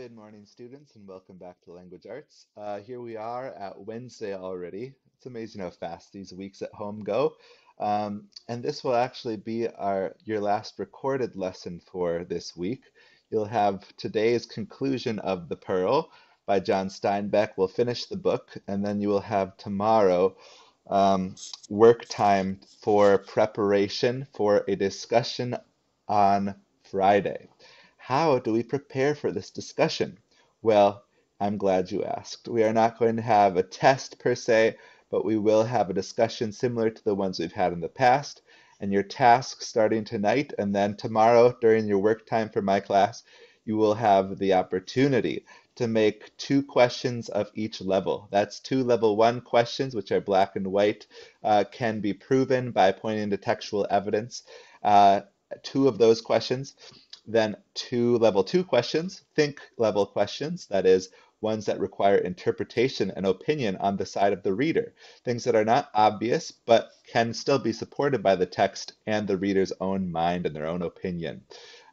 Good morning, students, and welcome back to Language Arts. Uh, here we are at Wednesday already. It's amazing how fast these weeks at home go. Um, and this will actually be our your last recorded lesson for this week. You'll have today's conclusion of The Pearl by John Steinbeck. We'll finish the book, and then you will have tomorrow um, work time for preparation for a discussion on Friday. How do we prepare for this discussion? Well, I'm glad you asked. We are not going to have a test per se, but we will have a discussion similar to the ones we've had in the past. And your task starting tonight and then tomorrow during your work time for my class, you will have the opportunity to make two questions of each level. That's two level one questions, which are black and white, uh, can be proven by pointing to textual evidence. Uh, two of those questions then two level two questions, think level questions, that is, ones that require interpretation and opinion on the side of the reader, things that are not obvious but can still be supported by the text and the reader's own mind and their own opinion.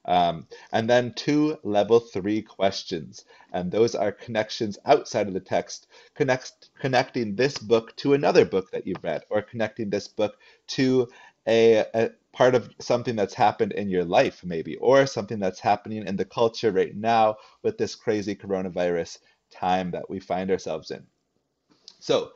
Um, and then two level three questions, and those are connections outside of the text, connect, connecting this book to another book that you've read, or connecting this book to a, a part of something that's happened in your life, maybe, or something that's happening in the culture right now with this crazy coronavirus time that we find ourselves in. So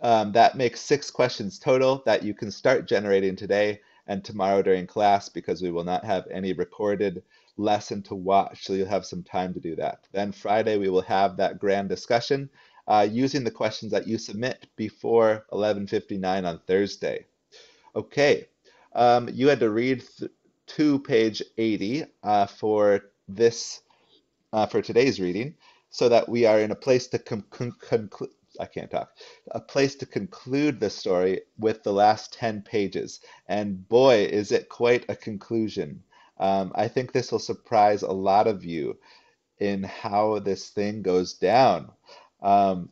um, that makes six questions total that you can start generating today and tomorrow during class because we will not have any recorded lesson to watch, so you'll have some time to do that. Then Friday we will have that grand discussion uh, using the questions that you submit before 11:59 on Thursday. Okay, um, you had to read to page 80 uh, for this, uh, for today's reading, so that we are in a place to conclude. I can't talk. A place to conclude the story with the last 10 pages. And boy, is it quite a conclusion. Um, I think this will surprise a lot of you in how this thing goes down. Um,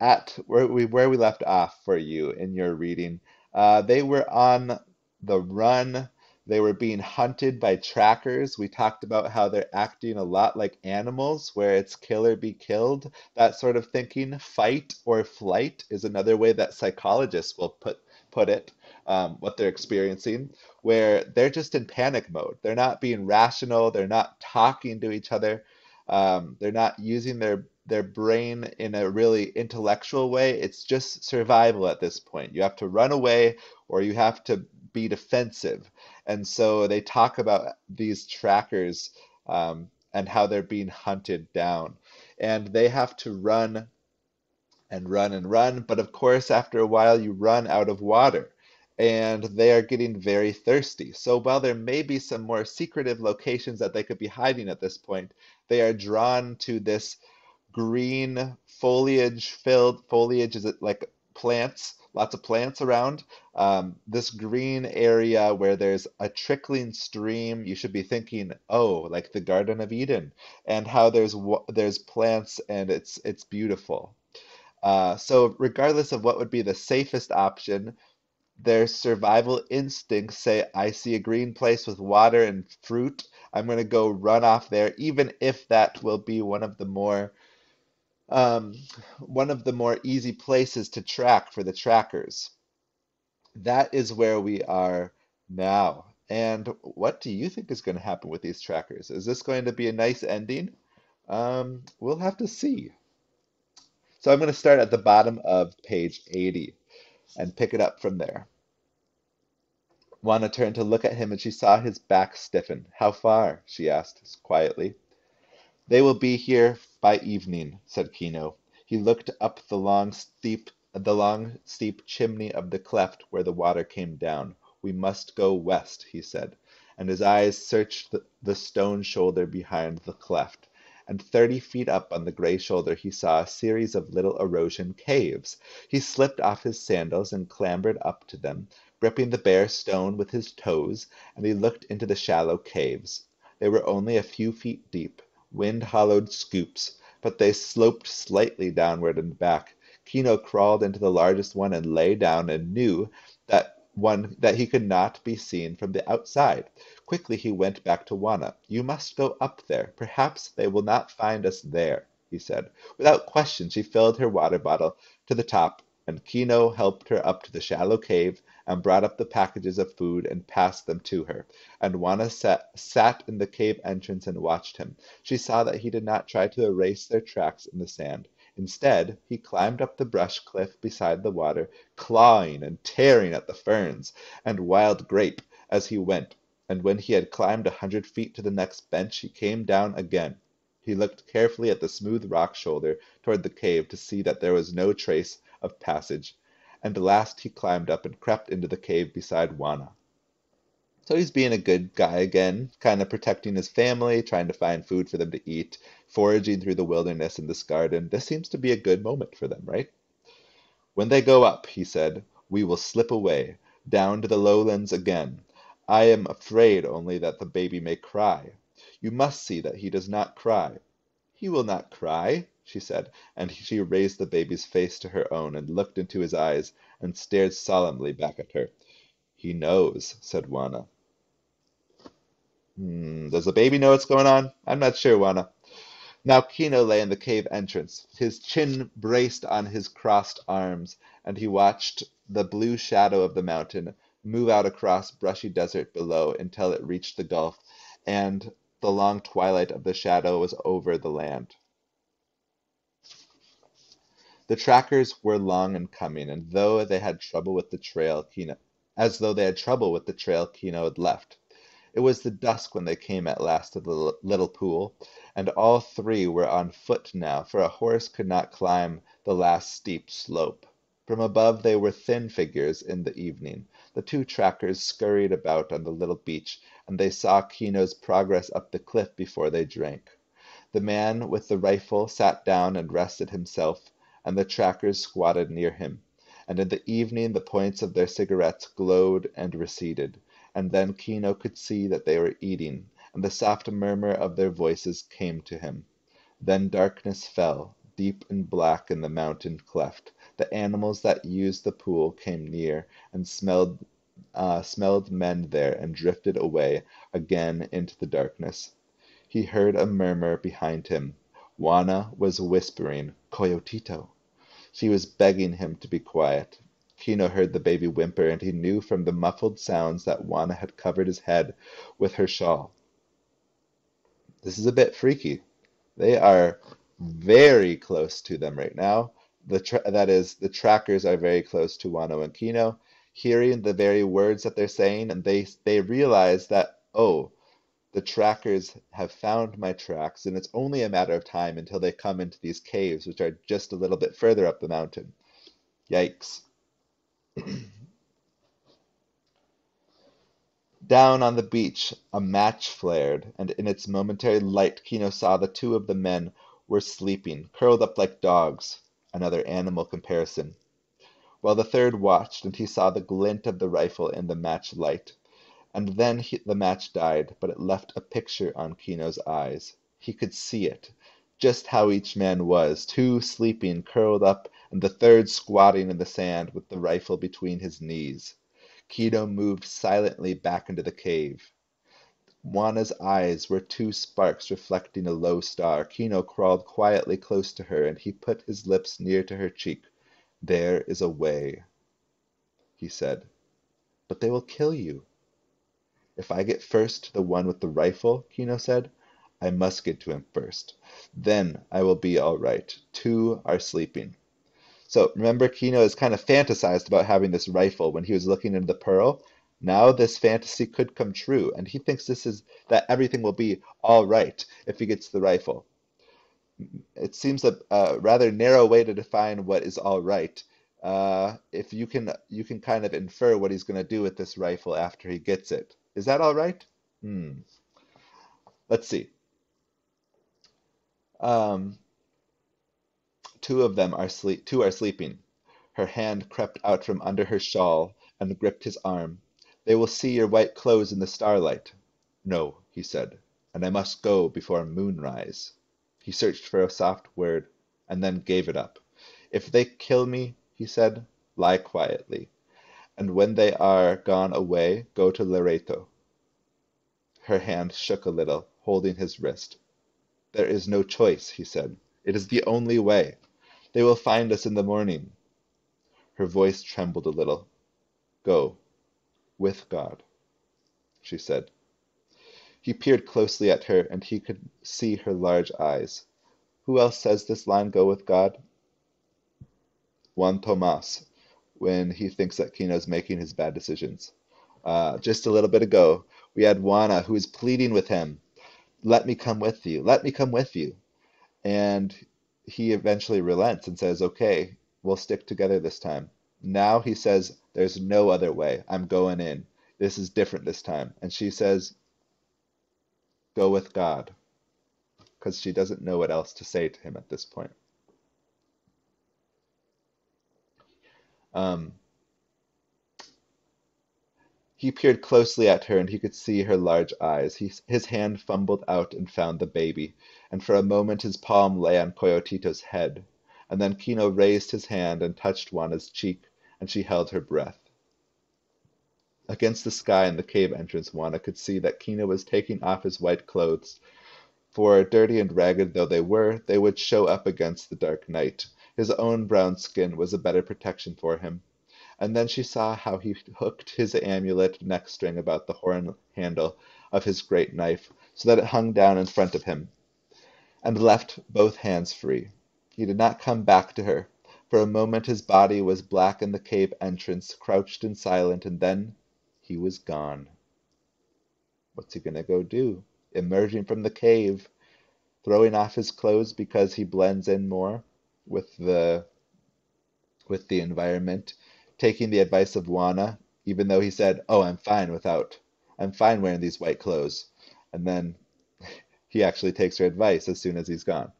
at where we, where we left off for you in your reading, uh, they were on the run. They were being hunted by trackers. We talked about how they're acting a lot like animals, where it's kill or be killed, that sort of thinking. Fight or flight is another way that psychologists will put put it, um, what they're experiencing, where they're just in panic mode. They're not being rational. They're not talking to each other. Um, they're not using their their brain in a really intellectual way. It's just survival at this point. You have to run away or you have to be defensive. And so they talk about these trackers um, and how they're being hunted down. And they have to run and run and run. But of course, after a while, you run out of water and they are getting very thirsty. So while there may be some more secretive locations that they could be hiding at this point, they are drawn to this green foliage filled foliage is it like plants lots of plants around. Um, this green area where there's a trickling stream, you should be thinking, oh, like the Garden of Eden, and how there's there's plants and it's it's beautiful. Uh, so regardless of what would be the safest option, their survival instincts say, I see a green place with water and fruit. I'm going to go run off there, even if that will be one of the more um, one of the more easy places to track for the trackers. That is where we are now. And what do you think is going to happen with these trackers? Is this going to be a nice ending? Um, we'll have to see. So I'm going to start at the bottom of page 80 and pick it up from there. Juana turned to look at him and she saw his back stiffen. How far? she asked quietly. They will be here by evening, said Kino. He looked up the long steep the long steep chimney of the cleft where the water came down. We must go west, he said, and his eyes searched the, stone shoulder behind the cleft. And thirty feet up on the gray shoulder he saw a series of little erosion caves. He slipped off his sandals and clambered up to them, gripping the bare stone with his toes, and he looked into the shallow caves. They were only a few feet deep wind-hollowed scoops, but they sloped slightly downward and back. Kino crawled into the largest one and lay down and knew that one that he could not be seen from the outside. Quickly he went back to Juana. You must go up there. Perhaps they will not find us there, he said. Without question, she filled her water bottle to the top, and Kino helped her up to the shallow cave and brought up the packages of food and passed them to her. And Juana sat, sat in the cave entrance and watched him. She saw that he did not try to erase their tracks in the sand. Instead, he climbed up the brush cliff beside the water, clawing and tearing at the ferns and wild grape as he went and when he had climbed a hundred feet to the next bench, he came down again. He looked carefully at the smooth rock shoulder toward the cave to see that there was no trace of passage, and at last he climbed up and crept into the cave beside Juana. So he's being a good guy again, kind of protecting his family, trying to find food for them to eat, foraging through the wilderness in this garden. This seems to be a good moment for them, right? When they go up, he said, we will slip away, down to the lowlands again. I am afraid only that the baby may cry. You must see that he does not cry. He will not cry, she said, and she raised the baby's face to her own and looked into his eyes and stared solemnly back at her. He knows, said Juana. Hmm, does the baby know what's going on? I'm not sure, Juana. Now Kino lay in the cave entrance, his chin braced on his crossed arms, and he watched the blue shadow of the mountain move out across brushy desert below until it reached the gulf, and the long twilight of the shadow was over the land. The trackers were long in coming, and though they had trouble with the trail Kino, as though they had trouble with the trail Kino had left. It was the dusk when they came at last to the little pool, and all three were on foot now, for a horse could not climb the last steep slope. From above they were thin figures in the evening. The two trackers scurried about on the little beach, and they saw Kino's progress up the cliff before they drank. The man with the rifle sat down and rested himself, and the trackers squatted near him. And in the evening the points of their cigarettes glowed and receded, and then Kino could see that they were eating, and the soft murmur of their voices came to him. Then darkness fell, deep and black in the mountain cleft. The animals that used the pool came near and smelled uh, smelled men there and drifted away again into the darkness. He heard a murmur behind him. Juana was whispering, Coyotito. She was begging him to be quiet. Kino heard the baby whimper, and he knew from the muffled sounds that Juana had covered his head with her shawl. This is a bit freaky. They are very close to them right now the that is the trackers are very close to Juana and Kino, hearing the very words that they're saying, and they they realize that oh, the trackers have found my tracks, and it's only a matter of time until they come into these caves, which are just a little bit further up the mountain. Yikes. Down on the beach, a match flared, and in its momentary light, Kino saw the two of the men were sleeping, curled up like dogs another animal comparison, while the third watched, and he saw the glint of the rifle in the match light. And then he, the match died, but it left a picture on Kino's eyes. He could see it, just how each man was, two sleeping, curled up, and the third squatting in the sand with the rifle between his knees. Kino moved silently back into the cave. Juana's eyes were two sparks reflecting a low star. Kino crawled quietly close to her, and he put his lips near to her cheek. There is a way, he said. But they will kill you. If I get first to the one with the rifle, Kino said, I must get to him first. Then I will be all right. Two are sleeping. So remember, Kino has kind of fantasized about having this rifle when he was looking into the pearl. Now this fantasy could come true, and he thinks this is that everything will be all right if he gets the rifle. It seems a, a rather narrow way to define what is all right. Uh, if you can, you can kind of infer what he's going to do with this rifle after he gets it. Is that all right? Hmm. Let's see. Um, two of them are sleep. Two are sleeping. Her hand crept out from under her shawl and gripped his arm. They will see your white clothes in the starlight. No, he said, and I must go before moonrise. He searched for a soft word, and then gave it up. If they kill me, he said, lie quietly, and when they are gone away, go to Loreto. Her hand shook a little, holding his wrist. "There is no choice," he said. "It is the only way. They will find us in the morning." Her voice trembled a little. "Go with God," she said. He peered closely at her, and he could see her large eyes. Who else says this line, "Go with God"? Juan Tomas, when he thinks that Kino's making his bad decisions. Uh, just a little bit ago, we had Juana who is pleading with him, Let me come with you, let me come with you. And he eventually relents and says, Okay, we'll stick together this time. Now he says, There's no other way. I'm going in. This is different this time. And she says, Go with God. Because she doesn't know what else to say to him at this point. Um, he peered closely at her, and he could see her large eyes. He, his hand fumbled out and found the baby, and for a moment his palm lay on Coyotito's head. And then Kino raised his hand and touched Juana's cheek, and she held her breath. Against the sky in the cave entrance, Juana could see that Kino was taking off his white clothes, for, dirty and ragged though they were, they would show up against the dark night. His own brown skin was a better protection for him and then she saw how he hooked his amulet neck string about the horn handle of his great knife, so that it hung down in front of him, and left both hands free. He did not come back to her. For a moment his body was black in the cave entrance, crouched and silent, and then he was gone. What's he gonna go do? Emerging from the cave, throwing off his clothes because he blends in more with the with the environment taking the advice of Juana, even though he said, "Oh, I'm fine without, I'm fine wearing these white clothes," and then he actually takes her advice as soon as he's gone.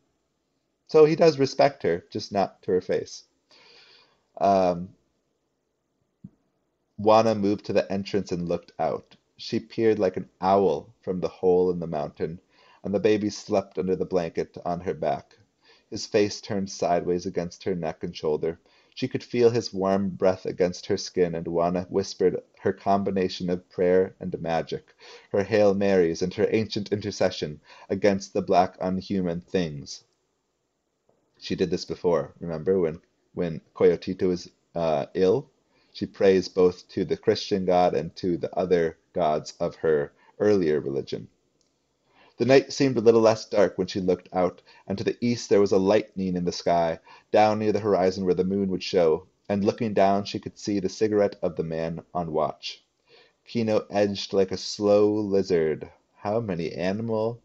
So he does respect her, just not to her face. Um, Juana moved to the entrance and looked out. She peered like an owl from the hole in the mountain, and the baby slept under the blanket on her back, his face turned sideways against her neck and shoulder. She could feel his warm breath against her skin, and Juana whispered her combination of prayer and magic, her Hail Marys and her ancient intercession against the black unhuman things. She did this before, remember, when, when Coyotito was uh, ill? She prays both to the Christian God and to the other gods of her earlier religion. The night seemed a little less dark when she looked out, and to the east there was a lightening in the sky, down near the horizon where the moon would show, and looking down she could see the cigarette of the man on watch. Kino edged like a slow lizard how many animal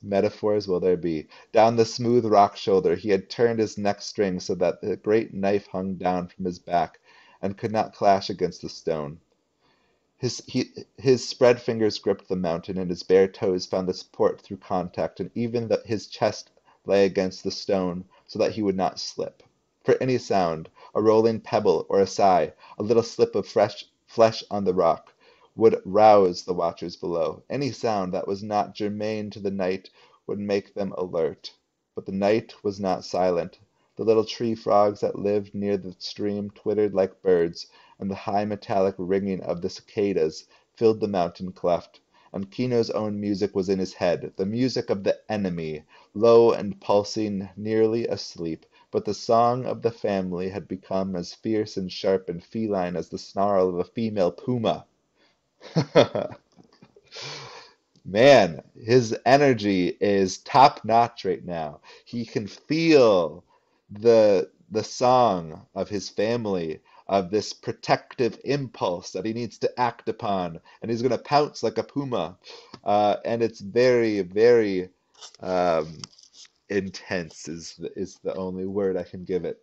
metaphors will there be? Down the smooth rock shoulder he had turned his neck string so that the great knife hung down from his back and could not clash against the stone. His, he, his spread fingers gripped the mountain, and his bare toes found the support through contact, and even the, his chest lay against the stone so that he would not slip. For any sound, a rolling pebble or a sigh, a little slip of fresh flesh on the rock, would rouse the watchers below. Any sound that was not germane to the night would make them alert. But the night was not silent. The little tree frogs that lived near the stream twittered like birds, and the high metallic ringing of the cicadas filled the mountain cleft, and Kino's own music was in his head, the music of the enemy, low and pulsing, nearly asleep, but the song of the family had become as fierce and sharp and feline as the snarl of a female puma. Man, his energy is top notch right now. He can feel the the song of his family of this protective impulse that he needs to act upon, and he's going to pounce like a puma. Uh, and it's very, very um, intense, is is the only word I can give it.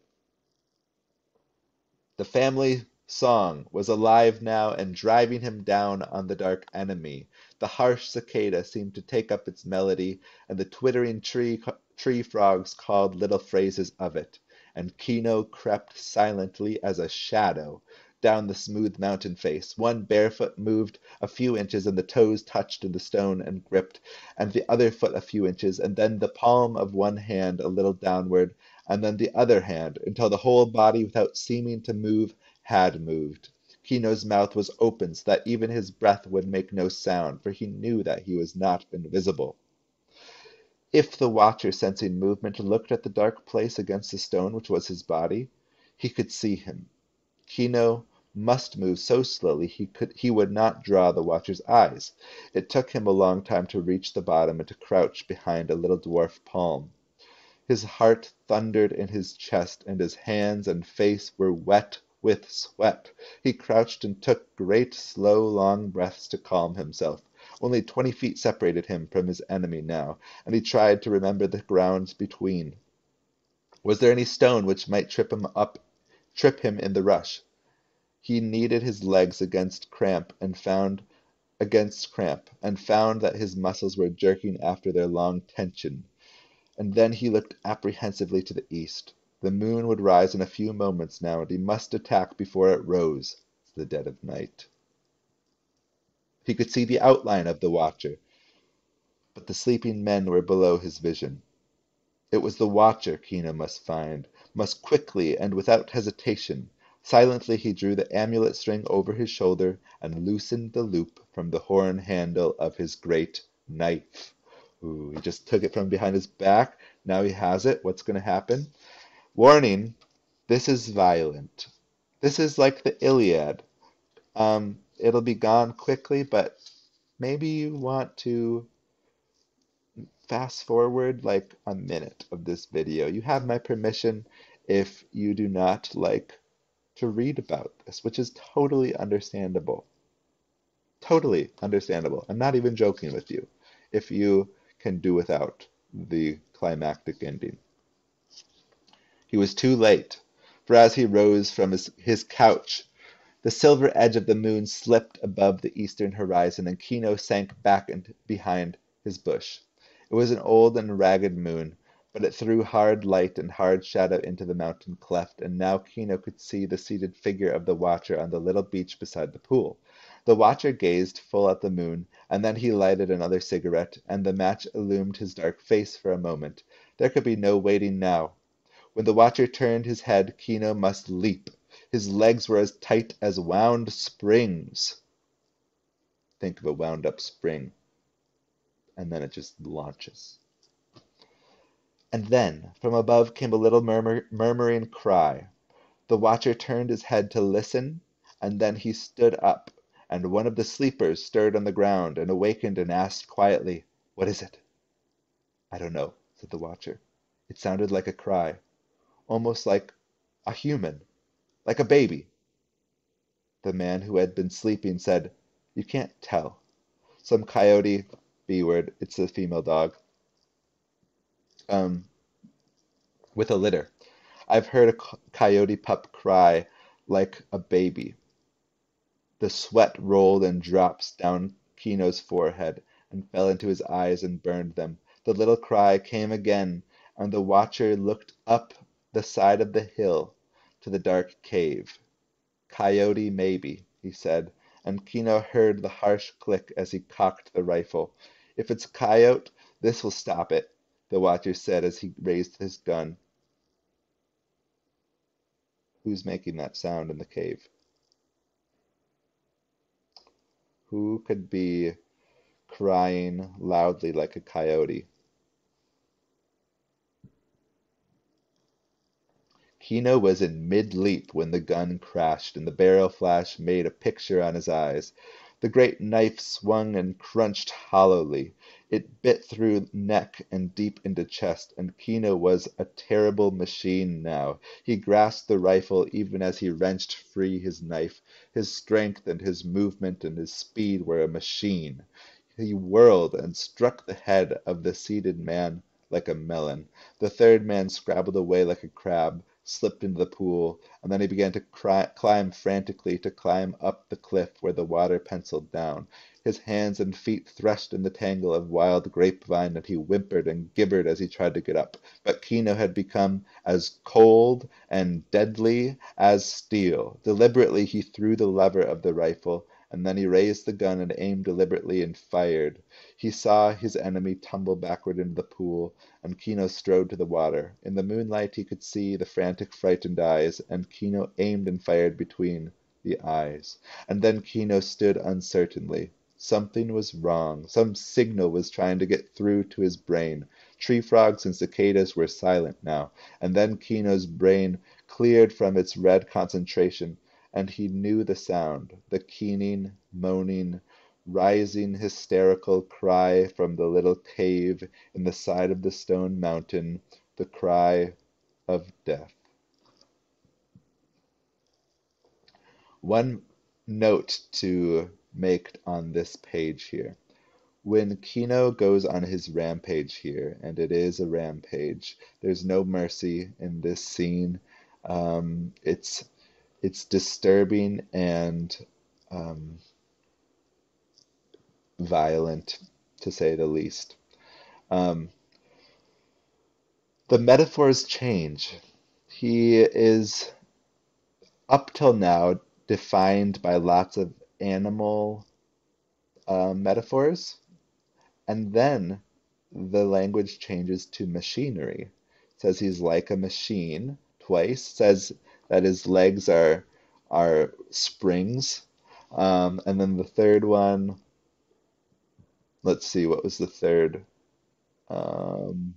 The family song was alive now and driving him down on the dark enemy. The harsh cicada seemed to take up its melody, and the twittering tree, tree frogs called little phrases of it and Kino crept silently as a shadow down the smooth mountain face. One bare foot moved a few inches, and the toes touched in the stone and gripped, and the other foot a few inches, and then the palm of one hand a little downward, and then the other hand, until the whole body, without seeming to move, had moved. Kino's mouth was open so that even his breath would make no sound, for he knew that he was not invisible. If the watcher, sensing movement, looked at the dark place against the stone which was his body, he could see him. Kino must move so slowly he could he would not draw the watcher's eyes. It took him a long time to reach the bottom and to crouch behind a little dwarf palm. His heart thundered in his chest, and his hands and face were wet with sweat. He crouched and took great, slow, long breaths to calm himself. Only twenty feet separated him from his enemy now, and he tried to remember the grounds between. Was there any stone which might trip him up, trip him in the rush? He kneaded his legs against cramp and found against cramp, and found that his muscles were jerking after their long tension and then he looked apprehensively to the east. The moon would rise in a few moments now, and he must attack before it rose the dead of night. He could see the outline of the watcher, but the sleeping men were below his vision. It was the watcher Kino must find, must quickly and without hesitation. Silently he drew the amulet string over his shoulder and loosened the loop from the horn handle of his great knife. Ooh, he just took it from behind his back. Now he has it. What's going to happen? Warning, this is violent. This is like the Iliad. Um, it'll be gone quickly, but maybe you want to fast forward like a minute of this video. You have my permission if you do not like to read about this, which is totally understandable. Totally understandable. I'm not even joking with you. If you can do without the climactic ending. He was too late, for as he rose from his, his couch, the silver edge of the moon slipped above the eastern horizon, and Kino sank back behind his bush. It was an old and ragged moon, but it threw hard light and hard shadow into the mountain cleft, and now Kino could see the seated figure of the watcher on the little beach beside the pool. The watcher gazed full at the moon, and then he lighted another cigarette, and the match illumined his dark face for a moment. There could be no waiting now. When the watcher turned his head, Kino must leap. His legs were as tight as wound springs. Think of a wound up spring. And then it just launches. And then from above came a little murmur, murmuring cry. The watcher turned his head to listen, and then he stood up and one of the sleepers stirred on the ground and awakened and asked quietly, What is it? I don't know, said the watcher. It sounded like a cry, almost like a human, like a baby. The man who had been sleeping said, You can't tell. Some coyote, B word, it's a female dog, um, with a litter. I've heard a coyote pup cry like a baby. The sweat rolled in drops down Kino's forehead, and fell into his eyes and burned them. The little cry came again, and the watcher looked up the side of the hill to the dark cave. Coyote, maybe, he said, and Kino heard the harsh click as he cocked the rifle. If it's coyote, this will stop it, the watcher said as he raised his gun. Who's making that sound in the cave? Who could be crying loudly like a coyote? Kino was in mid leap when the gun crashed and the barrel flash made a picture on his eyes. The great knife swung and crunched hollowly. It bit through neck and deep into chest, and Kino was a terrible machine now. He grasped the rifle even as he wrenched free his knife. His strength and his movement and his speed were a machine. He whirled and struck the head of the seated man like a melon. The third man scrabbled away like a crab slipped into the pool, and then he began to cry, climb frantically to climb up the cliff where the water penciled down. His hands and feet threshed in the tangle of wild grapevine, and he whimpered and gibbered as he tried to get up. But Kino had become as cold and deadly as steel. Deliberately he threw the lever of the rifle, and then he raised the gun and aimed deliberately and fired. He saw his enemy tumble backward into the pool, and Kino strode to the water. In the moonlight he could see the frantic, frightened eyes, and Kino aimed and fired between the eyes. And then Kino stood uncertainly. Something was wrong. Some signal was trying to get through to his brain. Tree frogs and cicadas were silent now, and then Kino's brain cleared from its red concentration, and he knew the sound, the keening, moaning, rising hysterical cry from the little cave in the side of the stone mountain, the cry of death. One note to make on this page here. When Kino goes on his rampage here, and it is a rampage, there's no mercy in this scene. Um, it's it's disturbing and um, violent, to say the least. Um, the metaphors change. He is up till now defined by lots of animal uh, metaphors, and then the language changes to machinery. It says he's like a machine twice. Says that his legs are are springs, um, and then the third one. Let's see, what was the third? Um,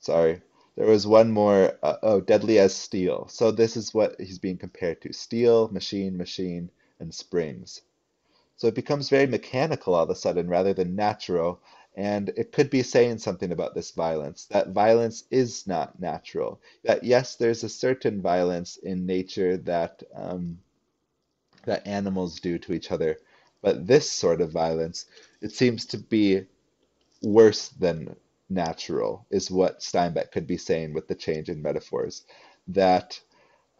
sorry. There was one more, uh, oh, deadly as steel. So this is what he's being compared to. Steel, machine, machine, and springs. So it becomes very mechanical all of a sudden rather than natural. And it could be saying something about this violence, that violence is not natural. That yes, there's a certain violence in nature that um, that animals do to each other, but this sort of violence, it seems to be worse than natural, is what Steinbeck could be saying with the change in metaphors. That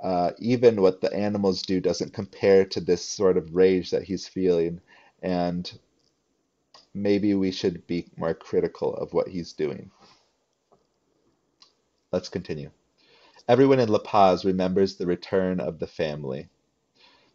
uh, even what the animals do doesn't compare to this sort of rage that he's feeling, and maybe we should be more critical of what he's doing. Let's continue. Everyone in La Paz remembers the return of the family.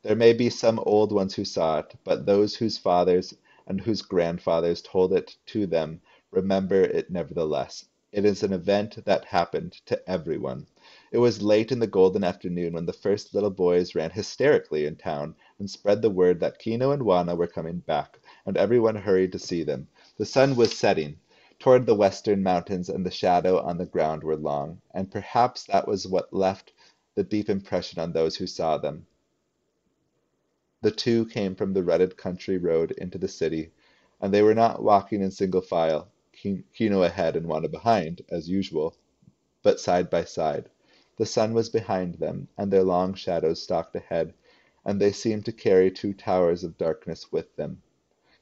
There may be some old ones who saw it, but those whose fathers and whose grandfathers told it to them remember it nevertheless. It is an event that happened to everyone. It was late in the golden afternoon when the first little boys ran hysterically in town and spread the word that Kino and Juana were coming back, and everyone hurried to see them. The sun was setting toward the western mountains, and the shadow on the ground were long, and perhaps that was what left the deep impression on those who saw them. The two came from the rutted country road into the city, and they were not walking in single file. Kino ahead and Juana behind, as usual, but side by side. The sun was behind them, and their long shadows stalked ahead, and they seemed to carry two towers of darkness with them.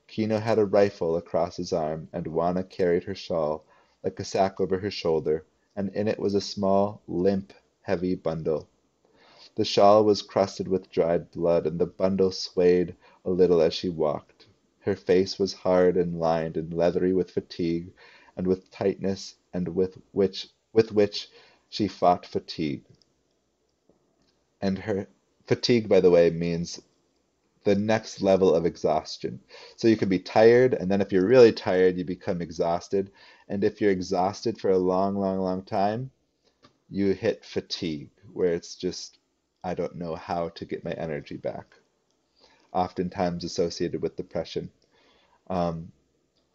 Kino had a rifle across his arm, and Juana carried her shawl, like a sack over her shoulder, and in it was a small, limp, heavy bundle. The shawl was crusted with dried blood, and the bundle swayed a little as she walked. Her face was hard and lined and leathery with fatigue, and with tightness and with which with which she fought fatigue. And her fatigue, by the way, means the next level of exhaustion. So you can be tired, and then if you're really tired, you become exhausted. And if you're exhausted for a long, long, long time, you hit fatigue, where it's just, I don't know how to get my energy back oftentimes associated with depression. Um,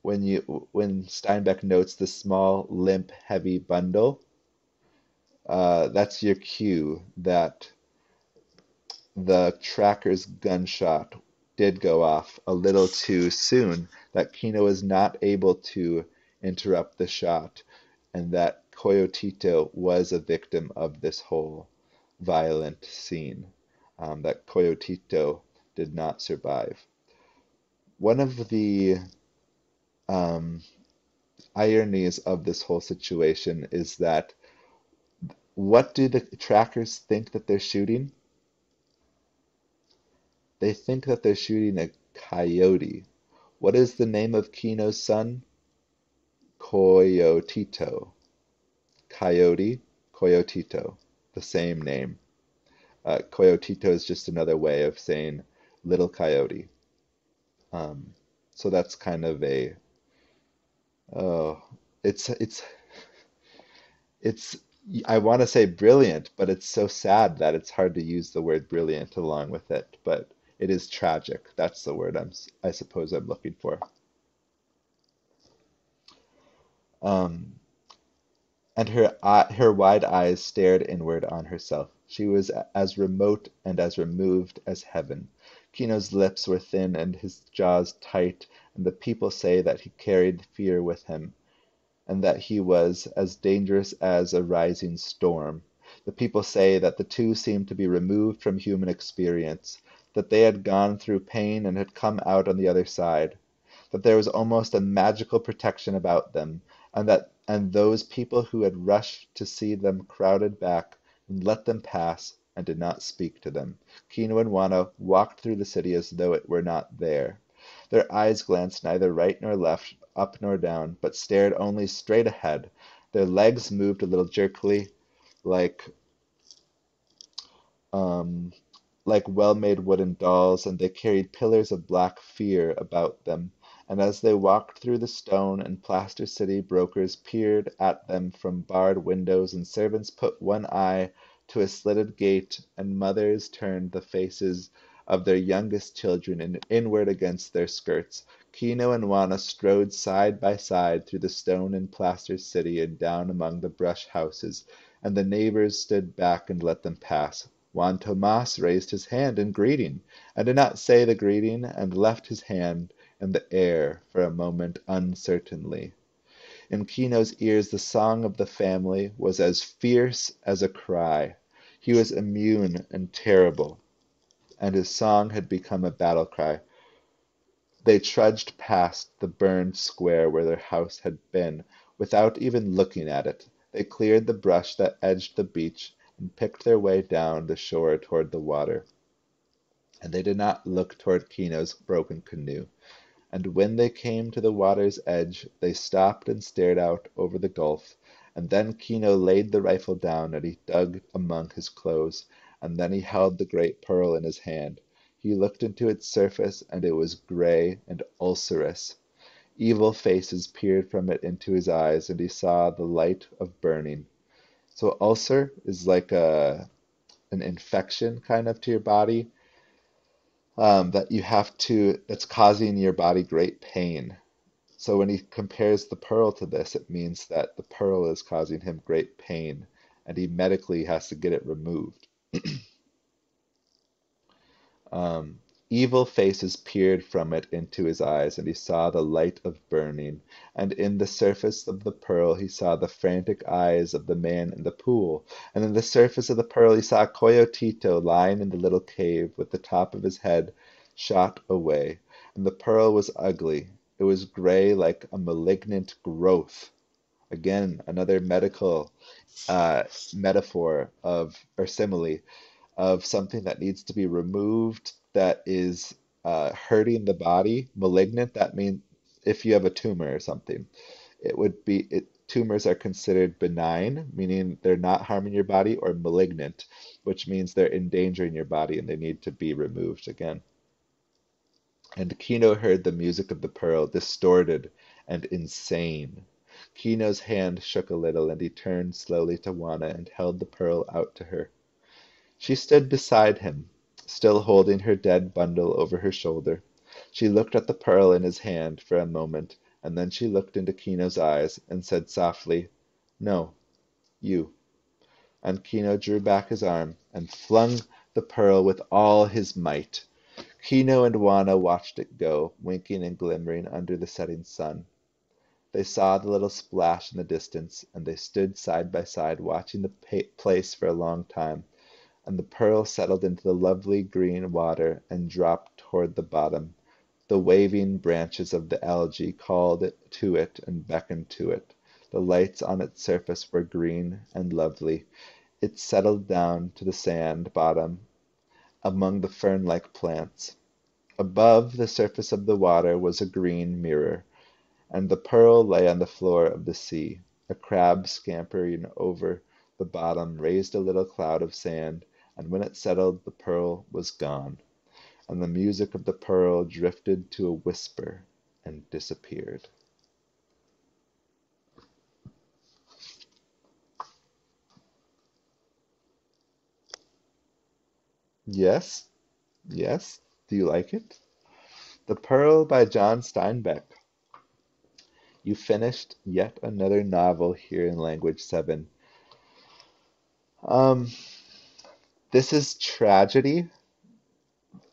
when you when Steinbeck notes the small, limp, heavy bundle, uh, that's your cue that the tracker's gunshot did go off a little too soon, that Kino was not able to interrupt the shot, and that Coyotito was a victim of this whole violent scene. Um, that Coyotito did not survive. One of the um, ironies of this whole situation is that what do the trackers think that they're shooting? They think that they're shooting a coyote. What is the name of Kino's son? Coyotito. Coyote, Coyotito, the same name. Uh, Coyotito is just another way of saying Little Coyote. Um, so that's kind of a oh, it's it's it's I want to say brilliant, but it's so sad that it's hard to use the word brilliant along with it. But it is tragic. That's the word I'm, I suppose I'm looking for. Um, and her her wide eyes stared inward on herself. She was as remote and as removed as heaven. Kino's lips were thin and his jaws tight, and the people say that he carried fear with him, and that he was as dangerous as a rising storm. The people say that the two seemed to be removed from human experience, that they had gone through pain and had come out on the other side, that there was almost a magical protection about them, and that and those people who had rushed to see them crowded back and let them pass and did not speak to them. Kino and Juana walked through the city as though it were not there. Their eyes glanced neither right nor left, up nor down, but stared only straight ahead. Their legs moved a little jerkily, like um, like well-made wooden dolls, and they carried pillars of black fear about them and as they walked through the stone and plaster city brokers peered at them from barred windows and servants put one eye to a slitted gate and mothers turned the faces of their youngest children in, inward against their skirts. Kino and Juana strode side by side through the stone and plaster city and down among the brush houses, and the neighbors stood back and let them pass. Juan Tomas raised his hand in greeting, and did not say the greeting, and left his hand in the air for a moment uncertainly. In Kino's ears the song of the family was as fierce as a cry. He was immune and terrible, and his song had become a battle cry. They trudged past the burned square where their house had been, without even looking at it. They cleared the brush that edged the beach, and picked their way down the shore toward the water. And they did not look toward Kino's broken canoe. And when they came to the water's edge they stopped and stared out over the gulf, and then Kino laid the rifle down and he dug among his clothes, and then he held the great pearl in his hand. He looked into its surface and it was gray and ulcerous. Evil faces peered from it into his eyes and he saw the light of burning. So ulcer is like a an infection kind of to your body um, that you have to, that's causing your body great pain. So when he compares the pearl to this, it means that the pearl is causing him great pain and he medically has to get it removed. um, Evil faces peered from it into his eyes, and he saw the light of burning, and in the surface of the pearl he saw the frantic eyes of the man in the pool, and in the surface of the pearl he saw Coyotito lying in the little cave with the top of his head shot away, and the pearl was ugly. It was gray like a malignant growth. Again, another medical uh, metaphor of or simile of something that needs to be removed that is uh, hurting the body, malignant, that means if you have a tumor or something, it would be it, tumors are considered benign, meaning they're not harming your body, or malignant, which means they're endangering your body and they need to be removed again. And Kino heard the music of the pearl, distorted and insane. Kino's hand shook a little, and he turned slowly to Juana and held the pearl out to her. She stood beside him, still holding her dead bundle over her shoulder. She looked at the pearl in his hand for a moment, and then she looked into Kino's eyes and said softly, No, you. And Kino drew back his arm and flung the pearl with all his might. Kino and Juana watched it go, winking and glimmering under the setting sun. They saw the little splash in the distance, and they stood side by side watching the place for a long time and the pearl settled into the lovely green water and dropped toward the bottom. The waving branches of the algae called to it and beckoned to it. The lights on its surface were green and lovely. It settled down to the sand bottom among the fern-like plants. Above the surface of the water was a green mirror, and the pearl lay on the floor of the sea. A crab scampering over the bottom raised a little cloud of sand and when it settled the pearl was gone, and the music of the pearl drifted to a whisper and disappeared. Yes, yes, do you like it? The Pearl by John Steinbeck. You finished yet another novel here in Language 7. Um, this is tragedy,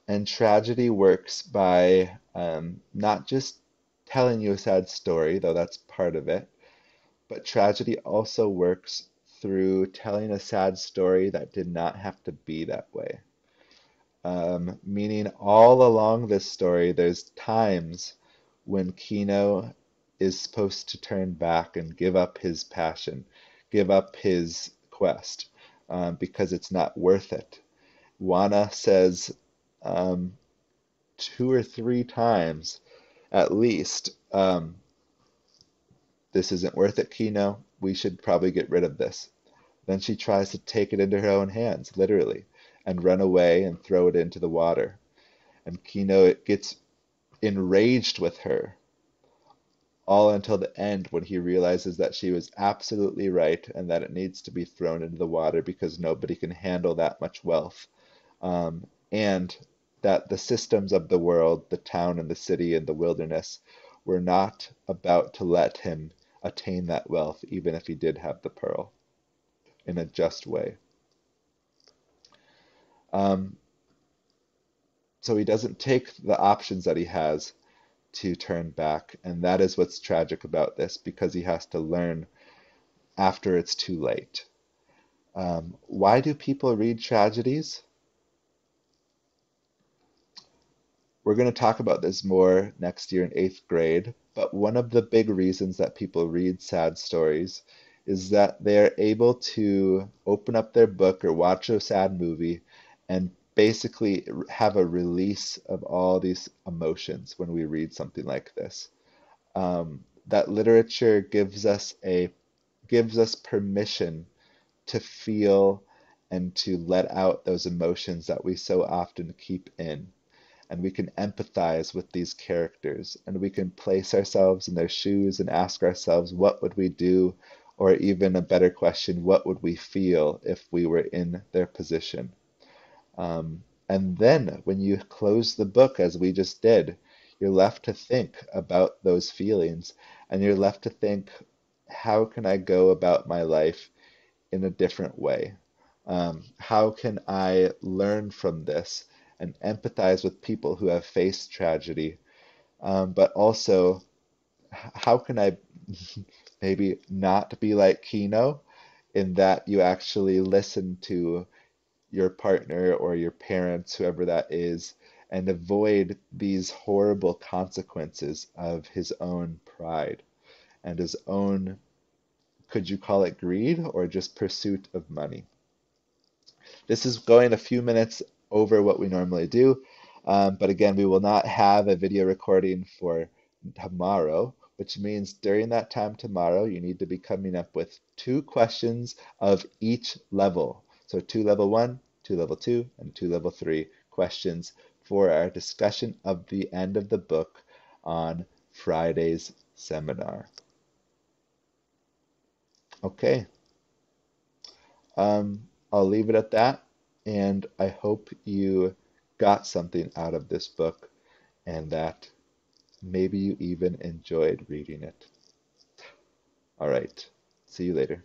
and tragedy works by um, not just telling you a sad story, though that's part of it, but tragedy also works through telling a sad story that did not have to be that way. Um, meaning all along this story, there's times when Kino is supposed to turn back and give up his passion, give up his quest, um, because it's not worth it. Juana says um, two or three times at least, um, this isn't worth it, Kino. We should probably get rid of this. Then she tries to take it into her own hands, literally, and run away and throw it into the water. And Kino gets enraged with her all until the end when he realizes that she was absolutely right and that it needs to be thrown into the water because nobody can handle that much wealth. Um, and that the systems of the world, the town and the city and the wilderness, were not about to let him attain that wealth, even if he did have the pearl, in a just way. Um, so he doesn't take the options that he has to turn back. And that is what's tragic about this because he has to learn after it's too late. Um, why do people read tragedies? We're going to talk about this more next year in eighth grade, but one of the big reasons that people read sad stories is that they're able to open up their book or watch a sad movie and basically have a release of all these emotions when we read something like this. Um, that literature gives us a gives us permission to feel and to let out those emotions that we so often keep in. And we can empathize with these characters and we can place ourselves in their shoes and ask ourselves, what would we do? Or even a better question, what would we feel if we were in their position? Um, and then when you close the book, as we just did, you're left to think about those feelings and you're left to think, how can I go about my life in a different way? Um, how can I learn from this and empathize with people who have faced tragedy? Um, but also, how can I maybe not be like Kino in that you actually listen to your partner or your parents, whoever that is, and avoid these horrible consequences of his own pride and his own, could you call it greed or just pursuit of money? This is going a few minutes over what we normally do, um, but again, we will not have a video recording for tomorrow, which means during that time tomorrow, you need to be coming up with two questions of each level. So two level one, two level two, and two level three questions for our discussion of the end of the book on Friday's seminar. Okay. Um, I'll leave it at that, and I hope you got something out of this book and that maybe you even enjoyed reading it. All right. See you later.